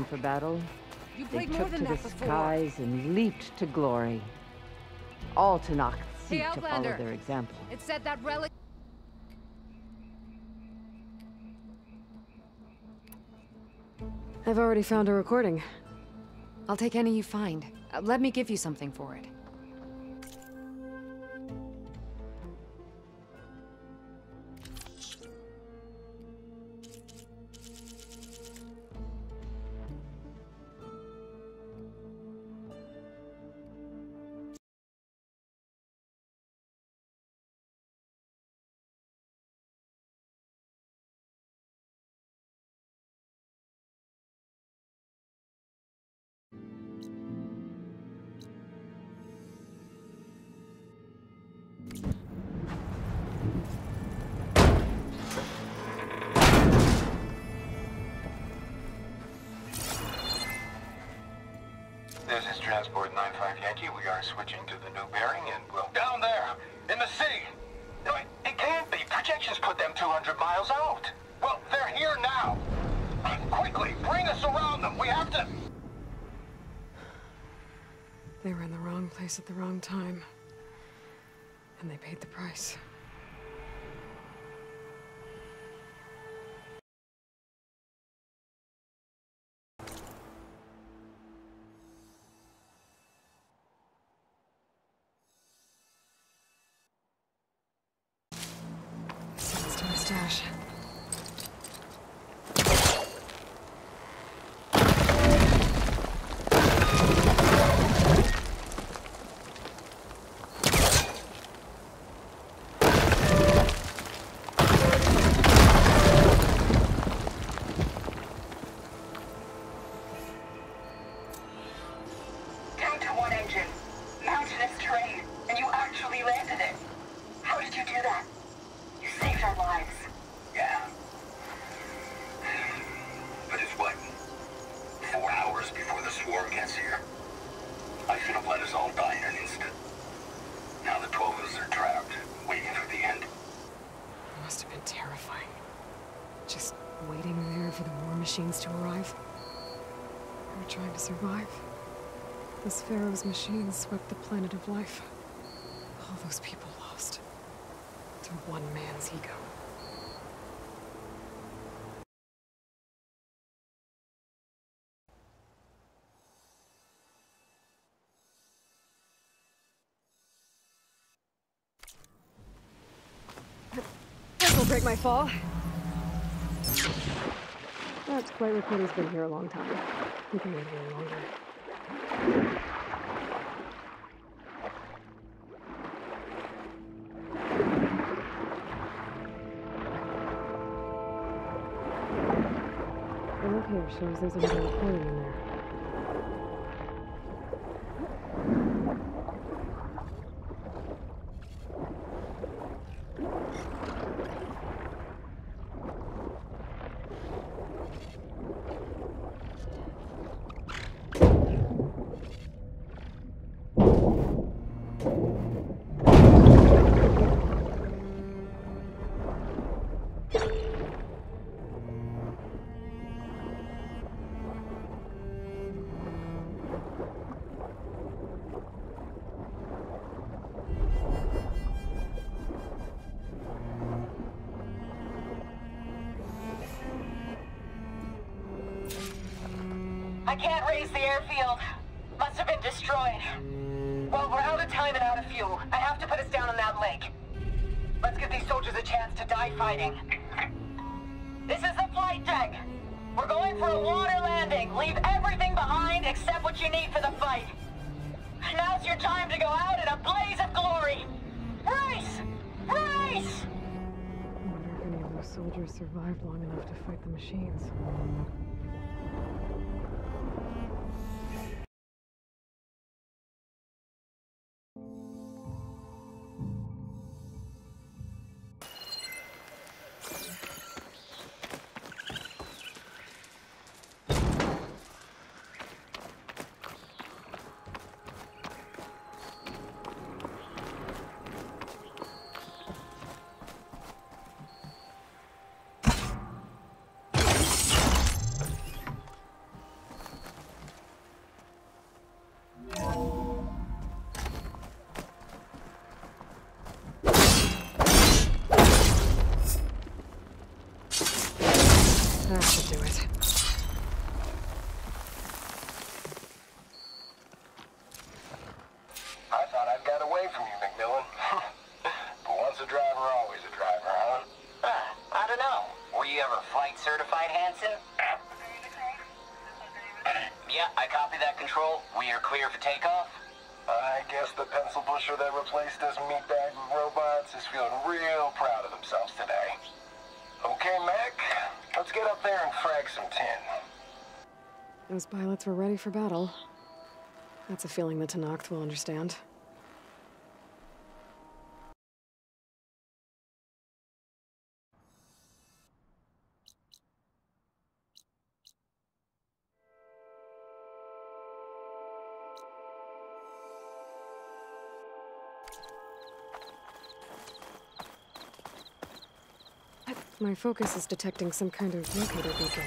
destined for battle, You they played more took than to the before. skies and leaped to glory. All Tenakth Hey, seek to follow their example. It said that relic. I've already found a recording. I'll take any you find. Uh, let me give you something for it. We are switching to the new bearing and we'll... Down there! In the sea! No, it, it can't be. Projections put them 200 miles out. Well, they're here now. Quickly, bring us around them. We have to... They were in the wrong place at the wrong time. And they paid the price. Waiting there for the war machines to arrive. We were trying to survive. This Faro's machines swept the planet of life. All those people lost. To one man's ego. This'll break my fall. Flight recorder's been here a long time. We can wait a little longer. The locator shows there's another recording in there. Can't raise the airfield. Must have been destroyed. Well, we're out of time and out of fuel. I have to put us down on that lake. Let's give these soldiers a chance to die fighting. This is the flight deck. We're going for a water landing. Leave everything behind except what you need for the fight. Now's your time to go out in a blaze of glory. Race! Race! I wonder if any of those soldiers survived long enough to fight the machines. Do it. I thought I'd got away from you, McMillan. but once a driver, always a driver, huh? Uh, I don't know. Were you ever flight certified, Hanson? yeah, I copy that control. We are clear for takeoff. I guess the pencil pusher that replaced us meatbag robots is feeling real proud of themselves today. Okay, Mac, let's get up there and frag some tin. Those pilots were ready for battle. That's a feeling the Tenakth will understand. My focus is detecting some kind of locator beacon.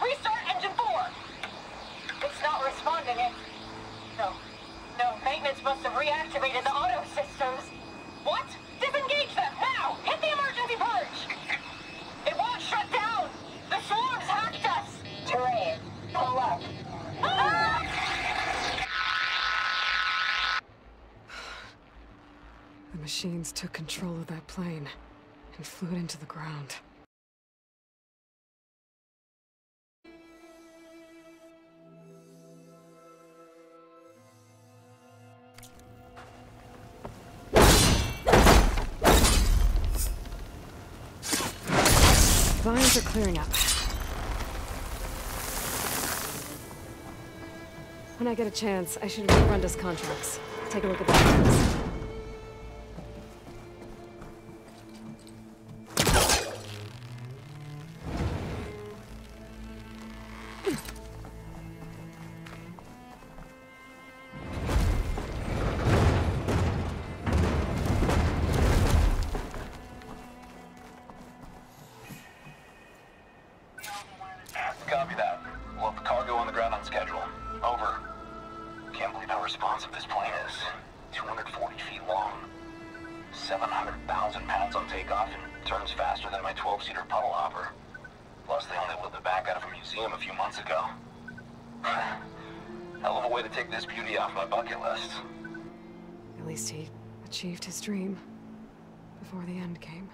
Restart engine four! It's not responding. No. No, maintenance must have reactivated the auto systems. What? Disengage them, now! Hit the emergency purge! It won't shut down! The swarms hacked us! Terrain. Pull up. The machines took control of that plane and flew it into the ground. Vines are clearing up. When I get a chance, I should read Brenda's contracts. Take a look at the to take this beauty off my bucket list. At least he achieved his dream before the end came.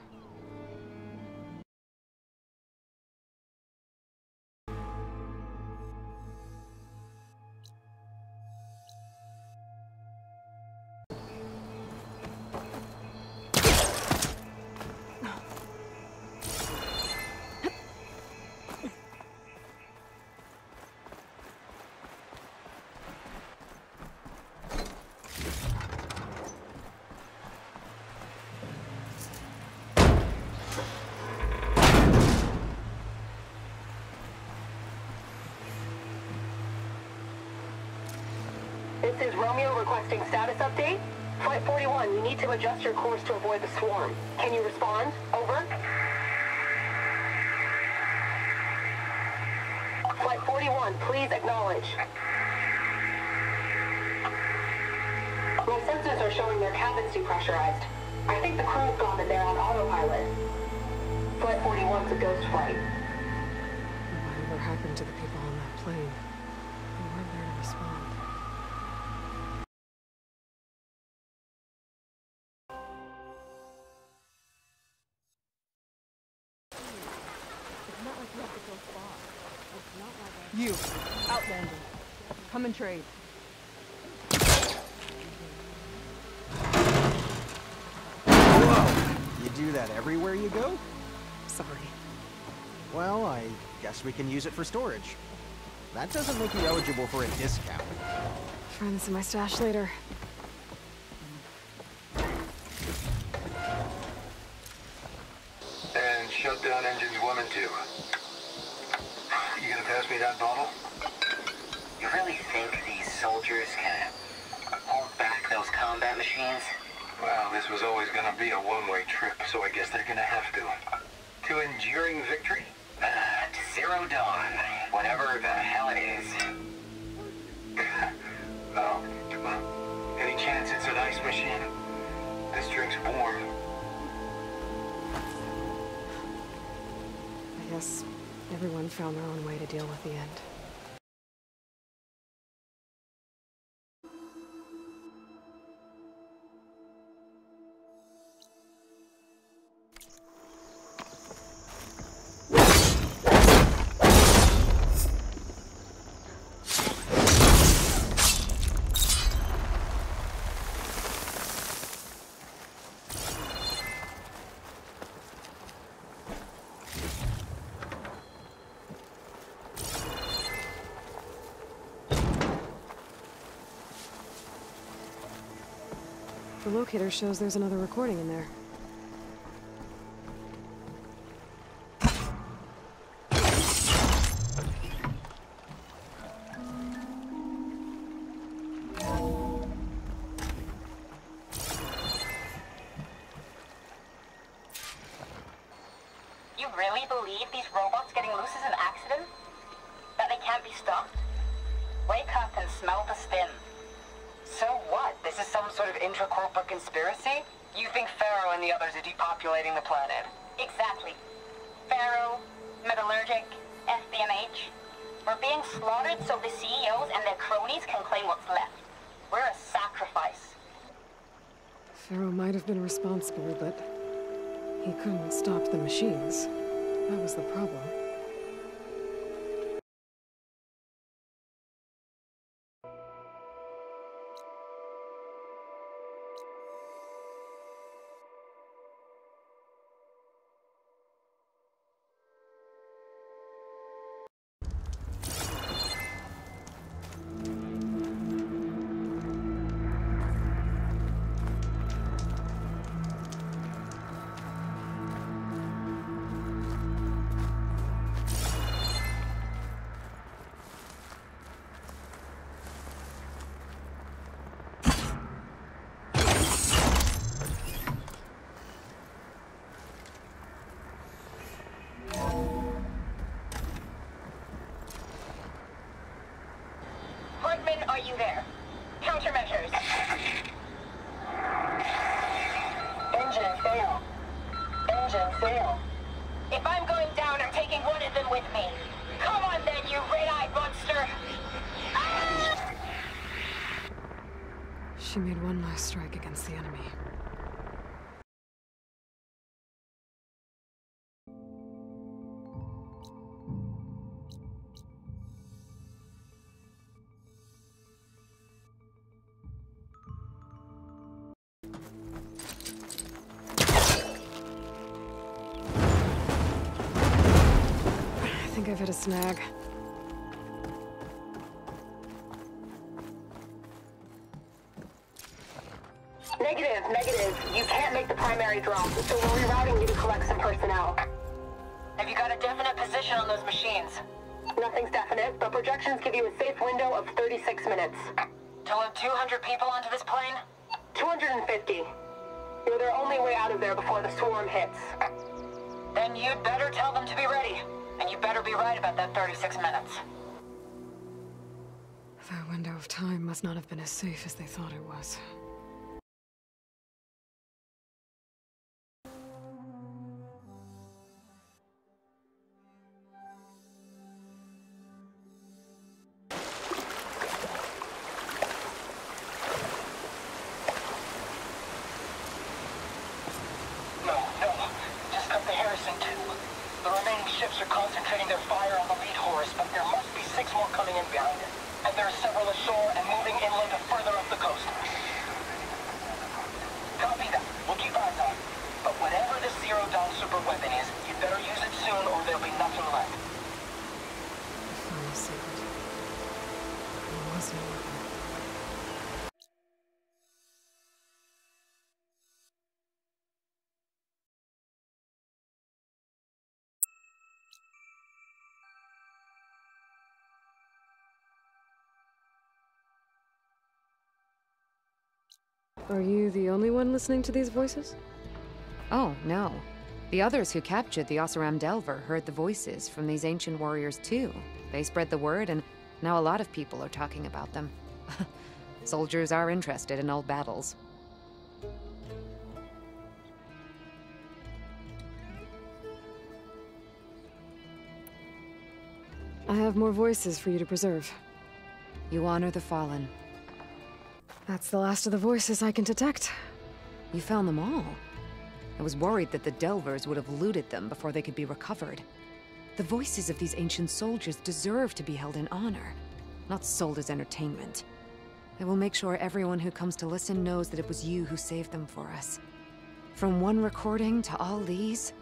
Is Romeo requesting status update. Flight 41, you need to adjust your course to avoid the swarm. Can you respond? Over. Flight 41, please acknowledge. My sensors are showing their cabins depressurized. I think the crew's gone and they're on autopilot. Flight 41's a ghost flight. Whatever happened to the people on that plane? Come trade. Whoa! You do that everywhere you go? Sorry. Well, I guess we can use it for storage. That doesn't make you eligible for a discount. Find this in my stash later. And shut down engines one and two. You gonna pass me that bottle? You really think these soldiers can hold back those combat machines? Well, this was always gonna be a one-way trip, so I guess they're gonna have to. To enduring victory? Uh, to Zero Dawn, whatever the hell it is. Oh, well, any chance it's an ice machine? This drink's warm. I guess everyone found their own way to deal with the end. Locator shows there's another recording in there. You really believe these robots getting loose is an accident? That they can't be stopped? Wake up and smell the spin. So? This is some sort of intra-corporate conspiracy? You think Faro and the others are depopulating the planet? Exactly. Faro, Metallurgic, FBMH. We're being slaughtered so the CEOs and their cronies can claim what's left. We're a sacrifice. Faro might have been responsible, but he couldn't stop the machines. That was the problem. Are you there? Countermeasures. Engine fail. Engine fail. If I'm going down, I'm taking one of them with me. Come on then, you red-eyed monster! Ah! She made one last strike against the enemy. I think I've hit a snag. Negative, negative. You can't make the primary drop, so we're rerouting you to collect some personnel. Have you got a definite position on those machines? Nothing's definite, but projections give you a safe window of 36 minutes. To load 200 people onto this plane? 250. You're their only way out of there before the swarm hits. Then you'd better tell them to be ready. And you better be right about that 36 minutes. That window of time must not have been as safe as they thought it was. Concentrating their fire on the lead Horus, but there must be six more coming in behind it. And there are several ashore and moving inland further up the coast. Copy that. We'll keep eyes on. it. But whatever this Zero Dawn super weapon is, you better use it soon or there'll be nothing left. The final secret. There was no weapon. Are you the only one listening to these voices? Oh, no. The others who captured the Oseram Delver heard the voices from these ancient warriors too. They spread the word, and now a lot of people are talking about them. Soldiers are interested in old battles. I have more voices for you to preserve. You honor the fallen. That's the last of the voices I can detect. You found them all. I was worried that the Delvers would have looted them before they could be recovered. The voices of these ancient soldiers deserve to be held in honor, not sold as entertainment. I will make sure everyone who comes to listen knows that it was you who saved them for us. From one recording to all these,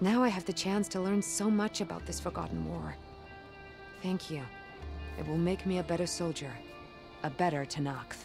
now I have the chance to learn so much about this Forgotten War. Thank you. It will make me a better soldier, a better Tenakth.